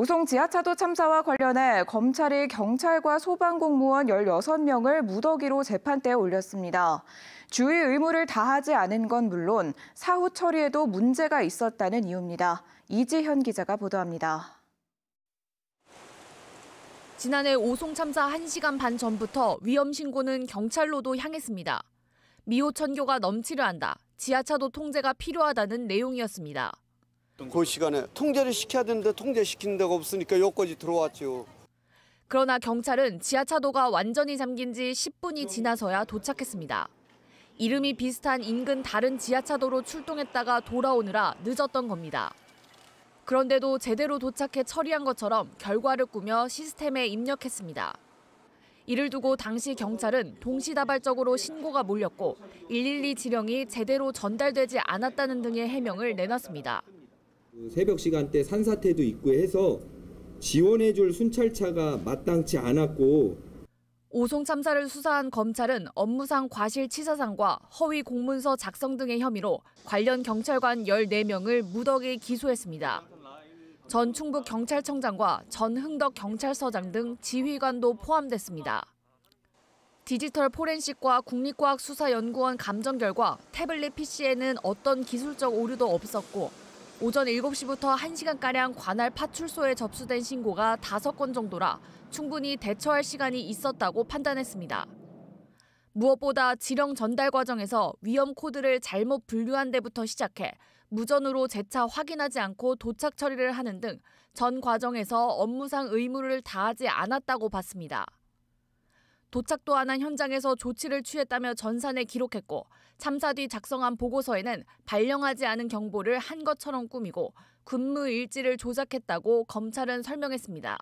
오송 지하차도 참사와 관련해 검찰이 경찰과 소방공무원 16명을 무더기로 재판대에 올렸습니다. 주의 의무를 다하지 않은 건 물론 사후 처리에도 문제가 있었다는 이유입니다. 이지현 기자가 보도합니다. 지난해 오송 참사 1시간 반 전부터 위험 신고는 경찰로도 향했습니다. 미호천교가 넘치려 한다. 지하차도 통제가 필요하다는 내용이었습니다. 그 시간에 통제를 시켜야 되는데 통제시키는 데가 없으니까 여기까지 들어왔죠. 그러나 경찰은 지하차도가 완전히 잠긴 지 10분이 지나서야 도착했습니다. 이름이 비슷한 인근 다른 지하차도로 출동했다가 돌아오느라 늦었던 겁니다. 그런데도 제대로 도착해 처리한 것처럼 결과를 꾸며 시스템에 입력했습니다. 이를 두고 당시 경찰은 동시다발적으로 신고가 몰렸고 112 지령이 제대로 전달되지 않았다는 등의 해명을 내놨습니다. 그 새벽 시간대 산사태도 있고 해서 지원해줄 순찰차가 마땅치 않았고 오송 참사를 수사한 검찰은 업무상 과실치사상과 허위 공문서 작성 등의 혐의로 관련 경찰관 14명을 무더기 기소했습니다. 전 충북 경찰청장과 전 흥덕 경찰서장 등 지휘관도 포함됐습니다. 디지털 포렌식과 국립과학수사연구원 감정 결과 태블릿 PC에는 어떤 기술적 오류도 없었고 오전 7시부터 1시간가량 관할 파출소에 접수된 신고가 5건 정도라 충분히 대처할 시간이 있었다고 판단했습니다. 무엇보다 지령 전달 과정에서 위험 코드를 잘못 분류한 데부터 시작해 무전으로 재차 확인하지 않고 도착 처리를 하는 등 전 과정에서 업무상 의무를 다하지 않았다고 봤습니다. 도착도 안 한 현장에서 조치를 취했다며 전산에 기록했고 참사 뒤 작성한 보고서에는 발령하지 않은 경보를 한 것처럼 꾸미고 근무 일지를 조작했다고 검찰은 설명했습니다.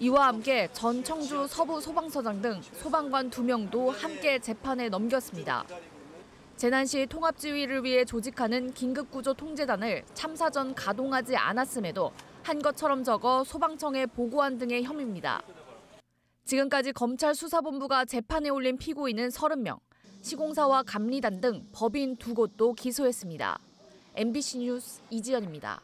이와 함께 전 청주 서부 소방서장 등 소방관 2명도 함께 재판에 넘겼습니다. 재난 시 통합지휘를 위해 조직하는 긴급구조 통제단을 참사 전 가동하지 않았음에도 한 것처럼 적어 소방청에 보고한 등의 혐의입니다. 지금까지 검찰 수사본부가 재판에 올린 피고인은 30명, 시공사와 감리단 등 법인 두 곳도 기소했습니다. MBC 뉴스 이지연입니다.